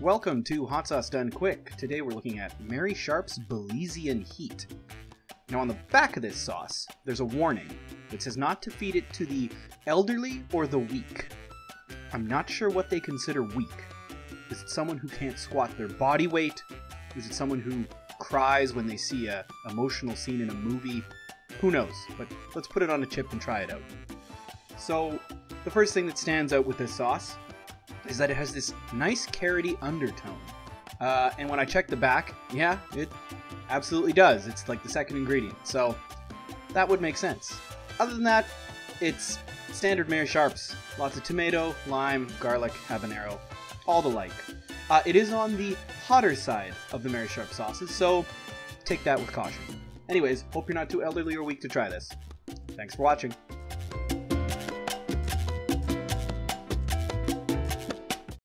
Welcome to Hot Sauce Done Quick. Today we're looking at Marie Sharp's Belizean Heat. Now, on the back of this sauce, there's a warning that says not to feed it to the elderly or the weak. I'm not sure what they consider weak. Is it someone who can't squat their body weight? Is it someone who cries when they see a emotional scene in a movie? Who knows? But let's put it on a chip and try it out. So, the first thing that stands out with this sauce is that it has this nice carroty undertone. Uh, and when I check the back, yeah, it absolutely does. It's like the second ingredient. So that would make sense. Other than that, it's standard Marie Sharps. Lots of tomato, lime, garlic, habanero, all the like. Uh, it is on the hotter side of the Marie Sharp sauces, so take that with caution. Anyways, hope you're not too elderly or weak to try this. Thanks for watching.